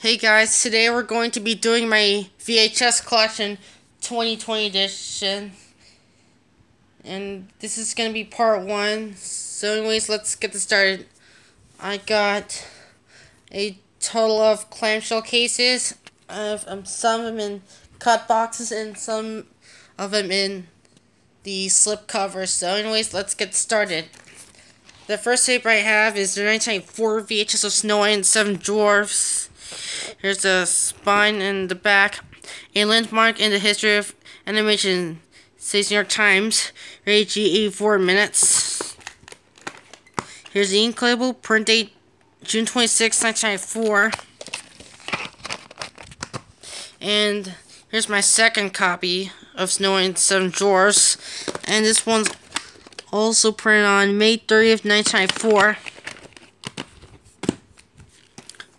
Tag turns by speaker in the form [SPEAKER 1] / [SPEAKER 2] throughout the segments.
[SPEAKER 1] Hey guys, today we're going to be doing my VHS collection 2020 edition. And this is going to be part one. So anyways, let's get this started. I got a total of clamshell cases. Have um, some of them in cut boxes and some of them in the slip covers. So anyways, let's get started. The first tape I have is the 1994 VHS of Snow White and Seven Dwarfs. Here's the spine in the back. A landmark in the history of animation. Says New York Times. Rated G 4 minutes. Here's the ink label. Print date June 26, 1994. And here's my second copy of Snow and Seven Dwarfs. And this one's also printed on May 30th, 1994.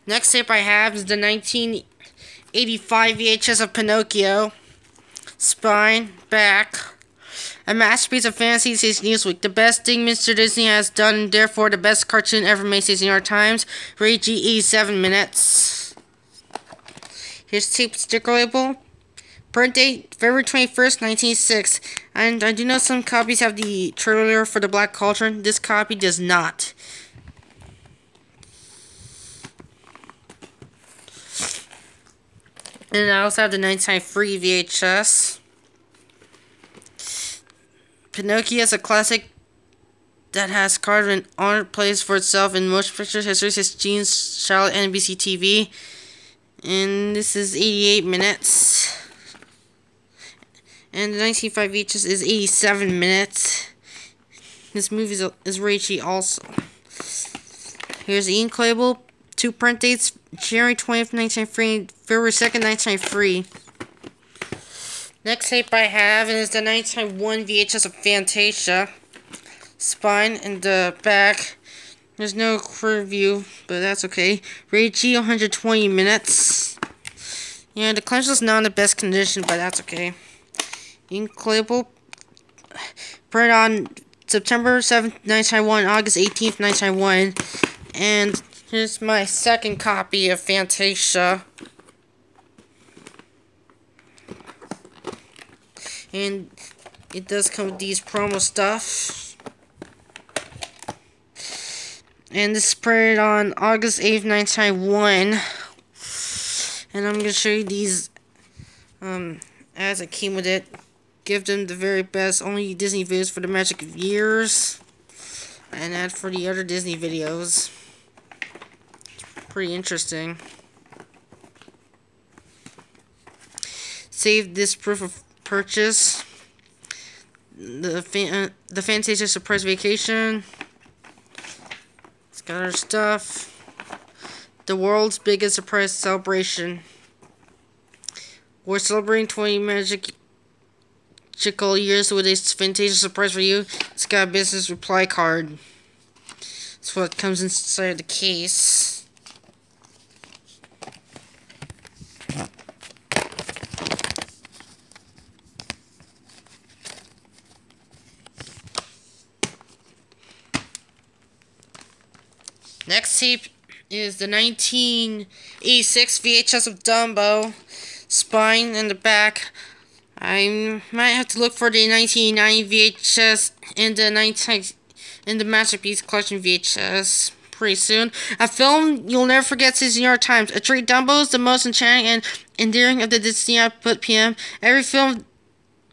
[SPEAKER 1] Next tape I have is the 1985 VHS of Pinocchio. Spine, back. A masterpiece of fantasy, says Newsweek. The best thing Mr. Disney has done, therefore the best cartoon ever made, says New York Times. Rate GE 7 minutes. Here's tape sticker label. Print date, February 21st, 1906. And I do know some copies have the trailer for the Black Cauldron. This copy does not. And I also have the 1993 VHS. Pinocchio is a classic that has carved an honored place for itself in motion picture history since Gene's Shalit NBC TV. And this is 88 minutes. And the 1905 VHS is 87 minutes. This movie is, is rated also. Here's ink label. Two print dates, January 20th, 1993, February 2nd, 1993. Next tape I have is the 1991 VHS of Fantasia. Spine and the back. There's no clear view, but that's okay. Rated G 120 minutes. Yeah, the is not in the best condition, but that's okay. Ink label. Printed on September 7th, 1991, August 18th, 1991. And Here's my second copy of Fantasia. And it does come with these promo stuff. And this is printed on August 8th, 1991. And I'm going to show you these um, ads that came with it. Give them the very best, only Disney videos for the magic of years. And ad for the other Disney videos pretty interesting. Save this proof of purchase. The fan, the Fantasia Surprise Vacation. It's got our stuff. The world's biggest surprise celebration. We're celebrating 20 magical years with a Fantasia surprise for you. It's got a business reply card. That's what comes inside the case. Next tape is the 1986 VHS of Dumbo. Spine in the back. I might have to look for the 1990 VHS and the 19 in the Masterpiece Collection VHS pretty soon. A film you'll never forget says New York Times. A treat Dumbo is the most enchanting and endearing of the Disney output PM. Every film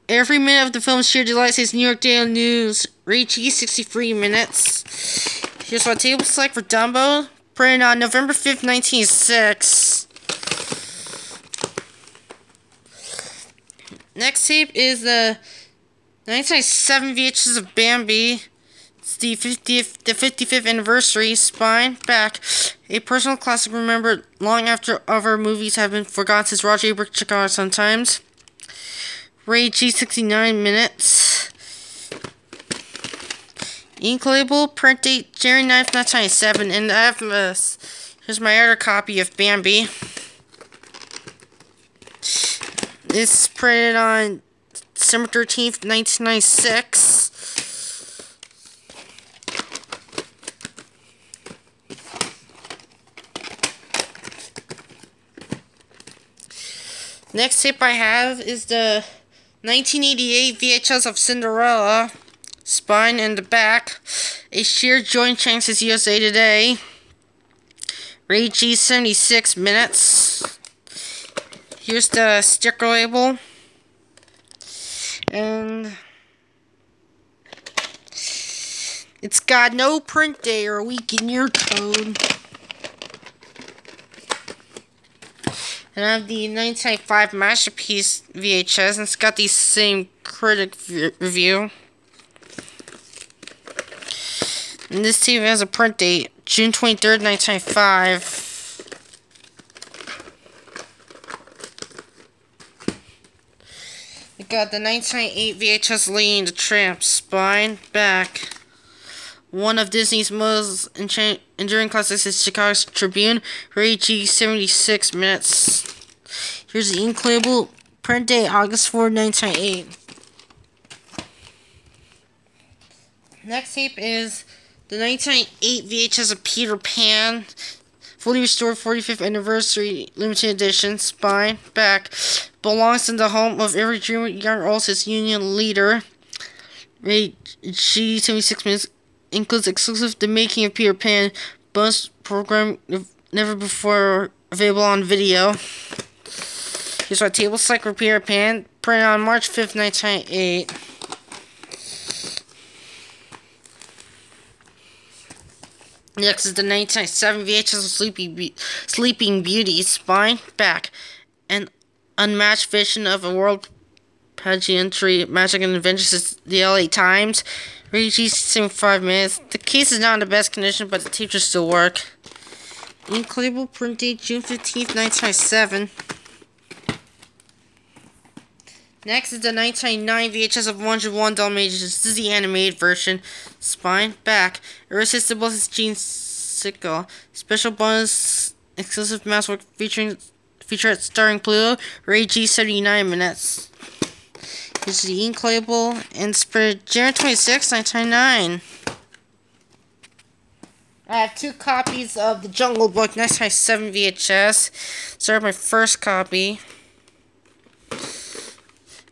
[SPEAKER 1] Every minute of the film's sheer delight says New York Daily News. Reachy 63 minutes. Here's what table select for Dumbo. Printed on November 5th, 1906. Next tape is the 1997 VHS of Bambi. It's the 50th, the 55th anniversary. Spine, back. A personal classic remembered long after other movies have been forgotten since Roger Ebert took out sometimes. Ray G69 minutes. Ink label, print date, January 9th, 1997, and I have uh, this. Here's my other copy of Bambi. It's printed on December 13th, 1996. Next tape I have is the 1988 VHS of Cinderella. Spine and the back. A sheer joint change is USA Today. Ray G 76 minutes. Here's the sticker label. And it's got no print day or week in your code. And I have the 1995 Masterpiece VHS, and it's got the same critic review. And this TV has a print date, June 23rd, 1995. We got the 1998 VHS Lady the Tramp, spine, back. One of Disney's most enduring classics is Chicago's Tribune, rated G 76 minutes. Here's the ink label, print date August 4, 1998. Next tape is the 1998 VHS of Peter Pan, fully restored 45th anniversary limited edition, spine, back, belongs in the home of every dreamer young Ulysses Union leader. Rated G 76 minutes includes exclusive The Making of Peter Pan bonus program never before available on video. Here's our table for Peter Pan, printed on March 5th, 1998. Next is the 1997 VHS of Sleepy Be Sleeping Beauty, spine, back, an unmatched vision of a world pageantry, magic and adventures the LA Times. Reaches in five minutes. The case is not in the best condition, but the teachers still work. Ink label printed June 15th, 1997. Next is the 1999 VHS of 101 Dalmatians. This is the animated version. Spine, back. Irresistible is Gene Siskel. Special bonus exclusive masswork featuring feature starring Pluto. Ray G 79 minutes. Is the ink label and spread January 26, 1999. I have two copies of The Jungle Book 1997 VHS. Start my first copy.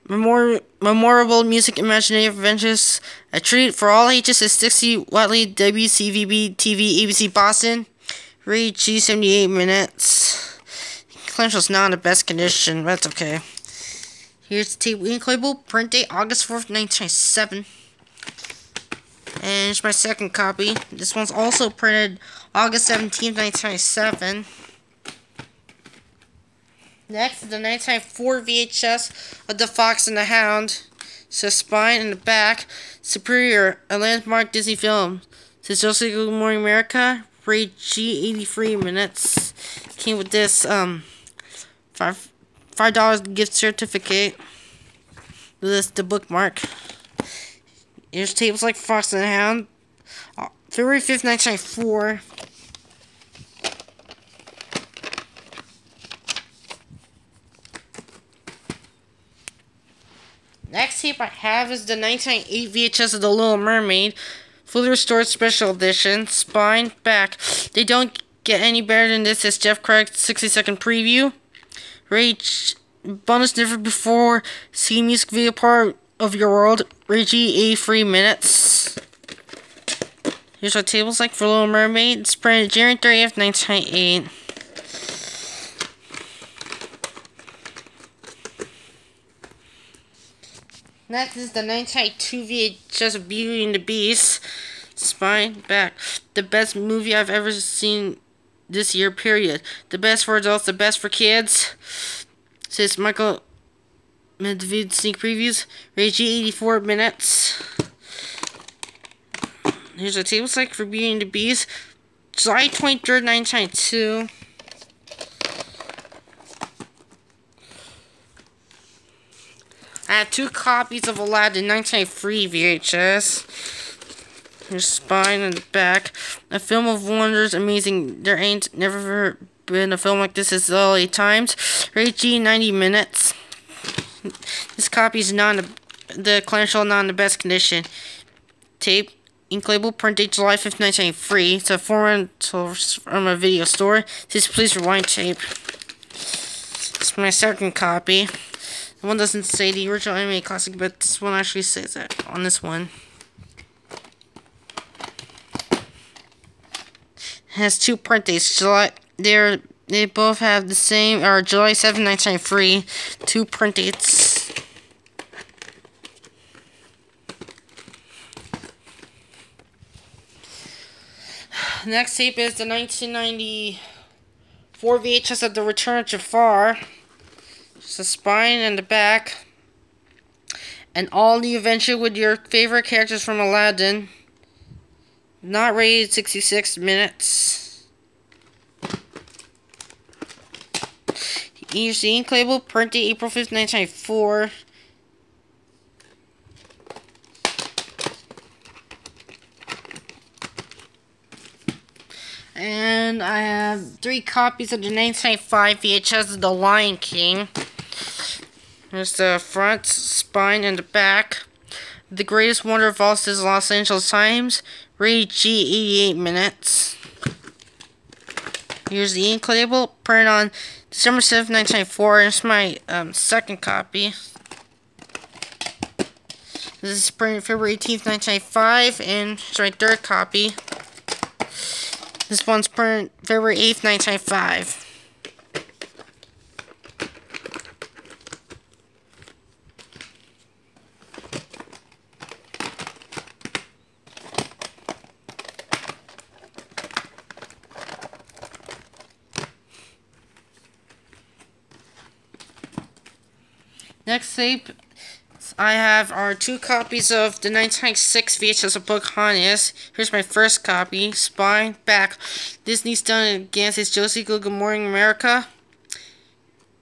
[SPEAKER 1] Memor memorable music imaginative adventures. A treat for all ages is 60 Watley WCVB TV ABC Boston. Read G78 minutes. Clench not in the best condition, but that's okay. Here's the tape label, print date August 4th, 1997. And it's my second copy. This one's also printed August 17th, 1997. Next the 1994 VHS of The Fox and the Hound. So spine in the back. Superior, a landmark Disney film. Says Joseph Good Morning America. Rate G 83 minutes. Came with this um five five dollars gift certificate. This the bookmark. Here's tables like Fox and the Hound. Uh, February 5th, 1994. Next tape I have is the 1998 VHS of The Little Mermaid. Fully restored special edition. Spine, back. They don't get any better than this. It's Jeff Craig's 60 second preview. Rage bonus never before see music video part of your world. Reggie A free minutes. Here's what tables like for Little Mermaid. Spread January 30th, 1998. Next is the 1992 VHS Beauty and the Beast. Spine, back. The best movie I've ever seen this year, period. The best for adults, the best for kids. Says Michael Medved sneak previews. Rage 84 minutes. Here's a table psych for Beauty and the Beast. July 23rd, 1992. I have two copies of Aladdin 1993 VHS. Here's spine and the back. A film of wonders, amazing. There ain't never been a film like this as LA Times. Rate G, 90 minutes. This copy is not in the, the not in the best condition. Tape, ink label, print date July 5th, 1993. It's a foreign from a video store. This please rewind tape. It's my second copy. One doesn't say the original anime classic, but this one actually says it on this one. It has two print dates. July they're they both have the same or July 7, 1993. Two print dates. Next tape is the 1994 VHS of The Return of Jafar. Just the spine and the back. And all the adventure with your favorite characters from Aladdin. Not rated 66 minutes. Here's the ink label, printed April 5th, 1994. And I have three copies of the 1995 VHS of The Lion King. There's the front, spine, and the back. The Greatest Wonder of All says Los Angeles Times. Rated G, 88 minutes. Here's the ink label, printed on December 7th, 1994. It's my um, second copy. This is printed February 18th, 1995, and it's my third copy. This one's printed February 8th, 1995. Next tape I have are two copies of the 1996 VHS of Pocahontas. Here's my first copy, spine, back. Disney's done against its Joel Siegel Good Morning America.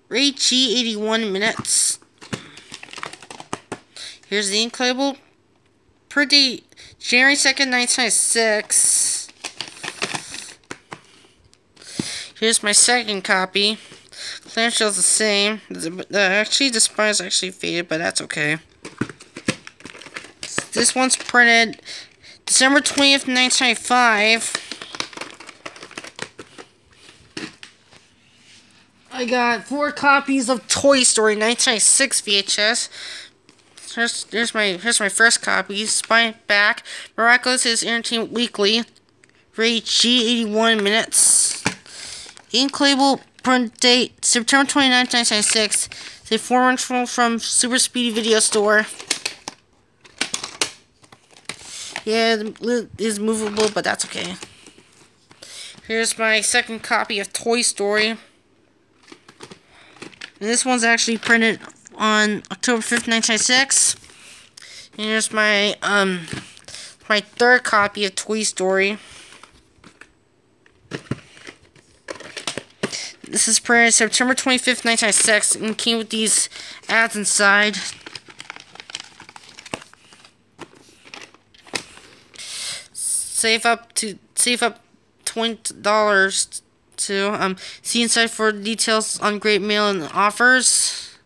[SPEAKER 1] Rate G, 81 minutes. Here's the ink label. Pretty January 2nd, 1996. Here's my second copy. Clamshell's the same. The, the, actually, the spine is actually faded, but that's okay. This one's printed December 20th, 1995. I got four copies of Toy Story 1996 VHS. Here's, here's my here's my first copy. Spine back. Miraculous is Entertainment Weekly. Rate G81 minutes. Ink label print date September 29, 1996. It's a four inch from Super Speedy Video Store. Yeah, lid is movable, but that's okay. Here's my second copy of Toy Story. And this one's actually printed on October 5th, 1996. And here's my um my third copy of Toy Story. This is printed September 25th, 1996, and came with these ads inside. Save up to save up twenty dollars to um see inside for details on great mail and offers.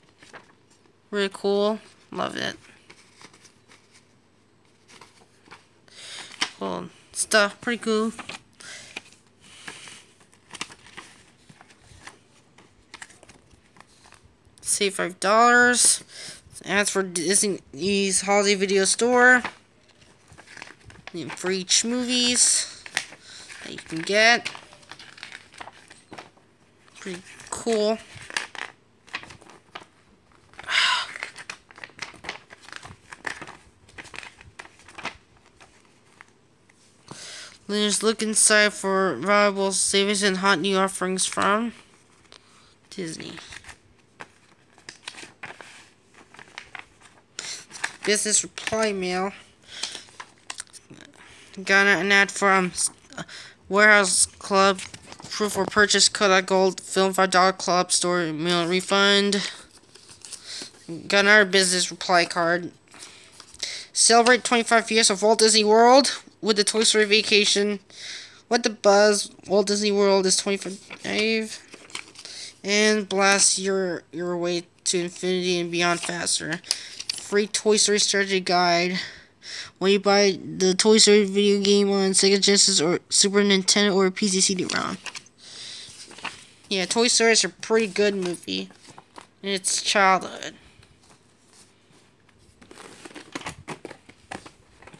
[SPEAKER 1] Really cool. Love it. Cool stuff. Pretty cool. Save five dollars. Ads for Disney's holiday video store. And for each movies that you can get. Pretty cool. Let's look inside for valuable savings and hot new offerings from Disney. Business reply mail. Got an ad from uh, Warehouse Club. Proof for purchase Kodak Gold Film $5 Club Store Mail Refund. Got another business reply card. Celebrate 25 years of Walt Disney World with the Toy Story Vacation. What the buzz? Walt Disney World is 25. And blast your your way to infinity and beyond faster free Toy Story strategy guide when you buy the Toy Story video game on Sega Genesis or Super Nintendo or PC CD-ROM. Yeah, Toy Story is a pretty good movie. in its childhood.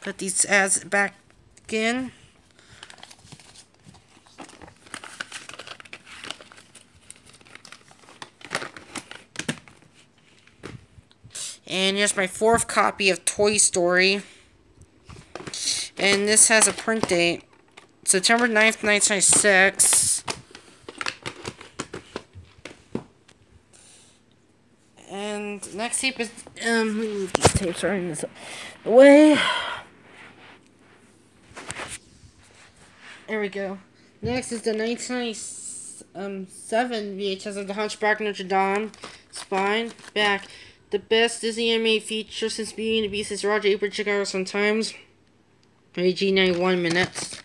[SPEAKER 1] Put these ads back in. And here's my fourth copy of Toy Story. And this has a print date. September 9th, 1996. And next tape is, um, move these tapes right in this way. There we go. Next is the 1997 VHS of The Hunchback Notre Dame. Spine, back. The best Disney animated feature since Beauty and the Beast is Roger Ebert. Out sometimes. AG 91 minutes.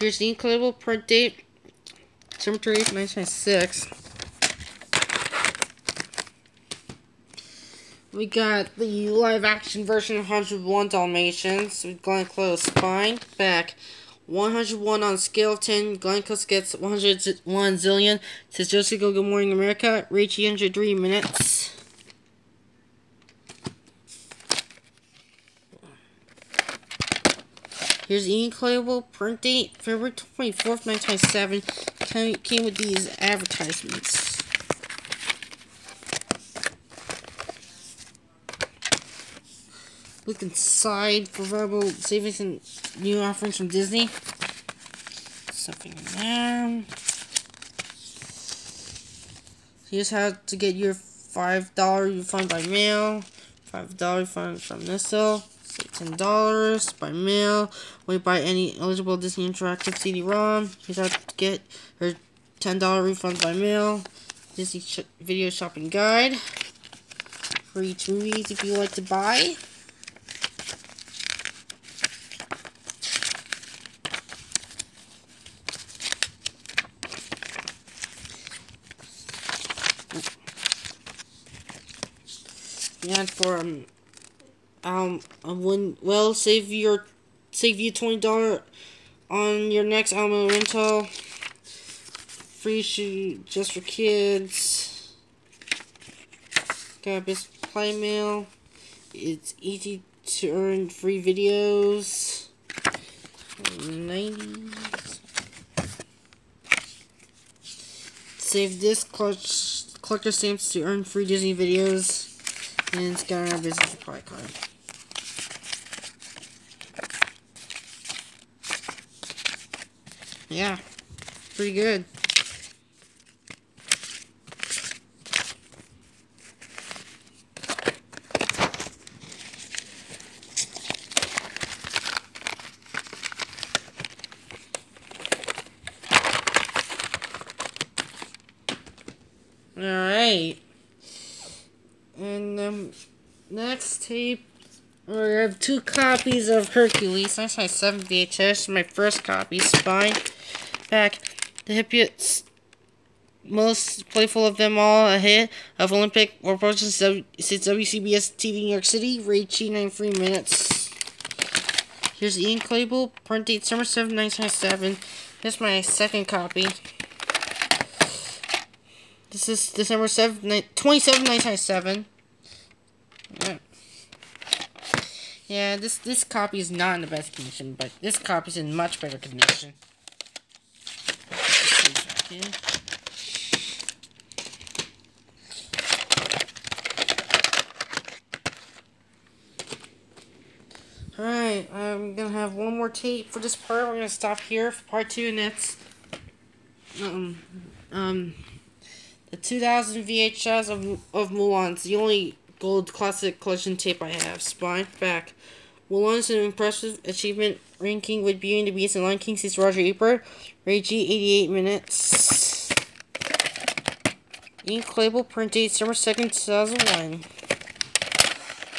[SPEAKER 1] Here's the incredible print date. 30th, 1996. We got the live action version of 101 Dalmatians with Glenn Close. Spine, back. 101 on scale of 10. Glenn Close gets 101 zillion. Says Go Good Morning America. Reach 103 minutes. Here's the incredible print date, February 24th, 1997. Came, came with these advertisements. Look inside for available savings and new offerings from Disney. Something there. Here's how to get your $5 refund by mail. $5 refund from Nestle. $10 by mail. You buy any eligible Disney Interactive CD-ROM, here's how to get her $10 refund by mail. Disney sh Video Shopping Guide. For each movies if you like to buy. And for um, um when well save your save you twenty dollar on your next Alamo rental. Free shoe just for kids. Got this play mail. It's easy to earn free videos. 90s. Save this clutch collector stamps to earn free Disney videos. And it's got our business supply card. Yeah, pretty good. Alright. And um, next tape I have two copies of Hercules. That's my 7 VHS. My first copy, Spine. Back. The hippiest, most playful of them all, a hit of Olympic World since, since WCBS TV New York City. Rate 93 minutes. Here's the ink label. Print date December 7, 1997. Here's my second copy. This is December 7, 27, 1997. Yeah. This this copy is not in the best condition, but this copy is in much better condition. Alright, I'm gonna have one more tape for this part. We're gonna stop here for part two, and that's um um the 2000 VHS of of Mulan's the only gold classic collection tape I have. Spine back. Mulan's an impressive achievement ranking with Beauty and the Beast and Lion King since Roger Ebert. Ragey 88 minutes. Ink label print date December 2nd, 2001.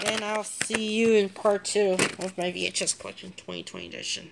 [SPEAKER 1] And I'll see you in part two of my VHS collection 2020 edition.